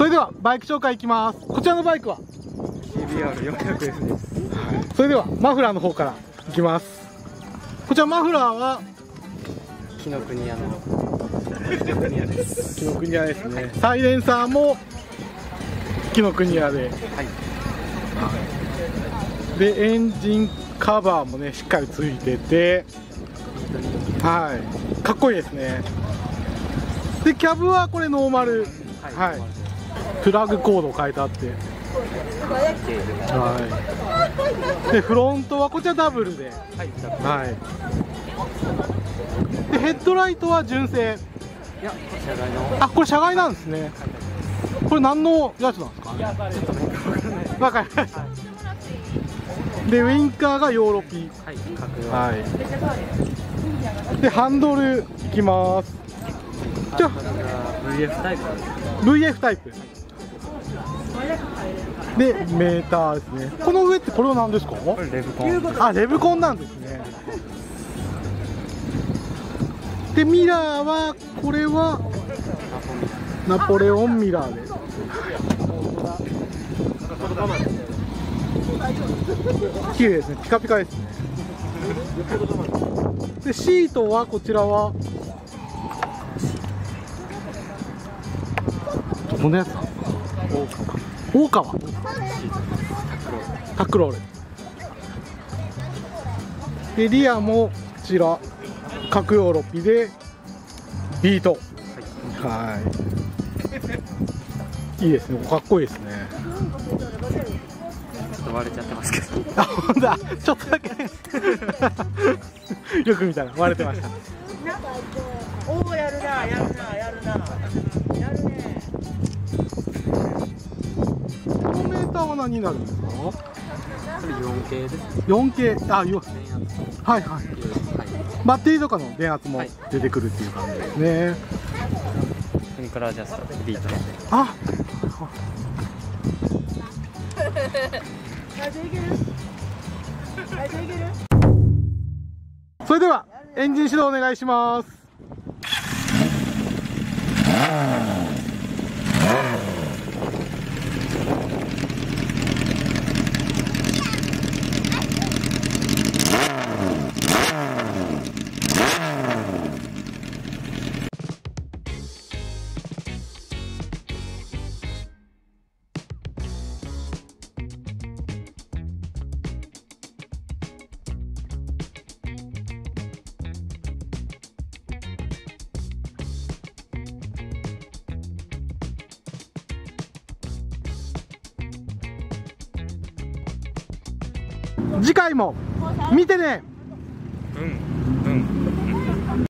それではバイク紹介いきます。こちらのバイクは？KBR400S です。それではマフラーの方からいきます。こちらマフラーは？紀ノ国屋の。紀ノ国屋です。紀ノ国屋ですねサイレンサーも紀ノ国屋で。はい。でエンジンカバーもねしっかりついてて。はい。かっこいいですね。でキャブはこれノーマル。はいプラグコード書いてあって。はい。でフロントはこちらダブルで。はい。でヘッドライトは純正。いや車外の。あこれ車外なんですね。これ何のやつなんですか？わかりましたでウインカーがヨーロピ。はいはい。でハンドルいきますじゃあ。VF タイプ。VF タイプ。でメーターですね。この上ってこれは何ですか？レブコン。あレブコンなんですね。でミラーはこれはナポレオンミラーです。綺麗ですね。ピカピカですね。でシートはこちらはどんなやつだ。大川。タックロール。でリアもこちら。角ヨーロピでビート。はい。いいですね。かっこいいですね。ちょっと割れちゃってますけど。あ本当だ。ちょっとだけね。よく見たら割れてましたおおやるなやるなやるなは何になるんですか？これ 4K です。4K あよはいはい。はい。バッテリーとかの電圧もはい。出てくるっていう感じですね、フニカラージャストビートのあ。それではエンジン始動お願いします次回も見てね。うん。